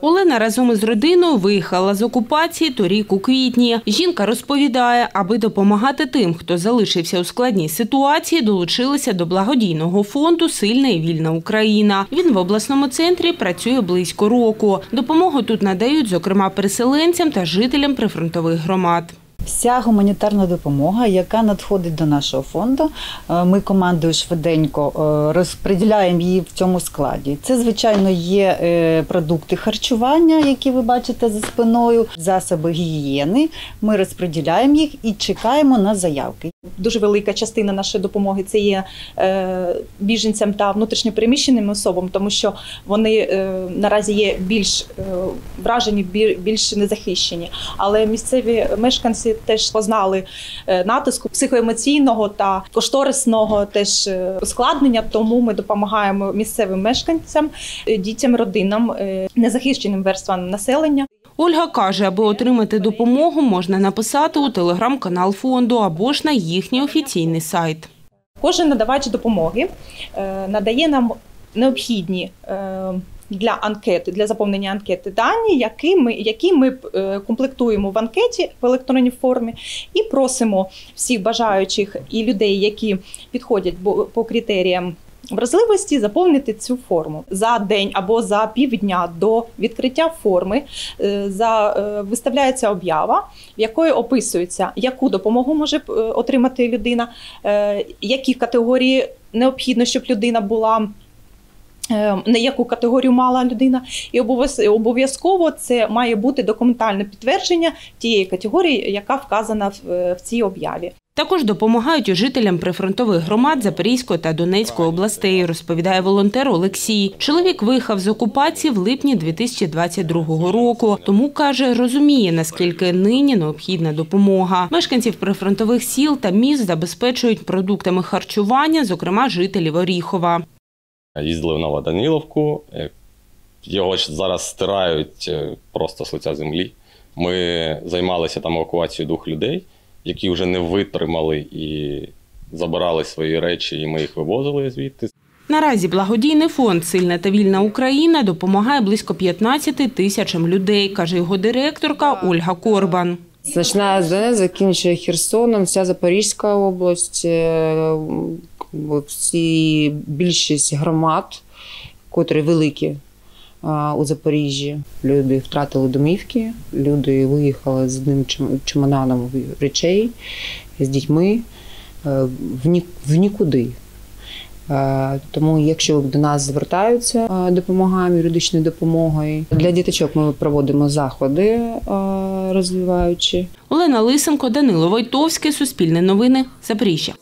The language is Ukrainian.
Олена разом із родиною виїхала з окупації торік у квітні. Жінка розповідає, аби допомагати тим, хто залишився у складній ситуації, долучилися до благодійного фонду Сильна і вільна Україна. Він в обласному центрі працює близько року. Допомогу тут надають, зокрема, переселенцям та жителям прифронтових громад. Вся гуманітарна допомога, яка надходить до нашого фонду, е, ми командою швиденько е, розподіляємо її в цьому складі. Це, звичайно, є е, продукти харчування, які ви бачите за спиною, засоби гігієни. Ми розподіляємо їх і чекаємо на заявки. Дуже велика частина нашої допомоги це є е, біженцям та внутрішньопереміщеним особам, тому що вони е, наразі є більш е, вражені, більш незахищені. Але місцеві мешканці теж познали натиску психоемоційного та кошторисного теж ускладнення. Тому ми допомагаємо місцевим мешканцям, дітям, родинам, незахищеним верствам населення. Ольга каже, аби отримати допомогу, можна написати у телеграм-канал фонду або ж на їхній офіційний сайт. Кожен надавач допомоги е, надає нам необхідні е, для анкети, для заповнення анкети дані, які ми, які ми е, комплектуємо в анкеті в електронній формі, і просимо всіх бажаючих і людей, які підходять по критеріям. Вразливості заповнити цю форму за день або за півдня до відкриття форми е, за е, виставляється об'ява, в якої описується, яку допомогу може е, отримати людина, які категорії необхідно, щоб людина була. На яку категорію мала людина, і обов'язково це має бути документальне підтвердження тієї категорії, яка вказана в цій об'яві. Також допомагають і жителям прифронтових громад Запорізької та Донецької областей, розповідає волонтер Олексій. Чоловік виїхав з окупації в липні 2022 року. Тому каже, розуміє наскільки нині необхідна допомога. Мешканців прифронтових сіл та міст забезпечують продуктами харчування, зокрема жителів Оріхова. Їздили в Новоданиловку. Його зараз стирають е, просто з лиця землі. Ми займалися там евакуацією двох людей, які вже не витримали і забирали свої речі, і ми їх вивозили звідти. Наразі благодійний фонд Сильна та вільна Україна допомагає близько 15 тисячам людей, каже його директорка Ольга Корбан. Починає з закінчує Херсоном, вся Запорізька область, е, всі більшість громад, котрі великі у Запоріжжі. Люди втратили домівки, люди виїхали з одним чем- чемоданом речей з дітьми е, в, ні, в нікуди. Е, Тому, якщо до нас звертаються, е, допомагаємо юридичною допомогою. Для діточок ми проводимо заходи розвиваючі. Олена Лисенко, Данило Войтовський, Суспільне новини, Запоріжжя.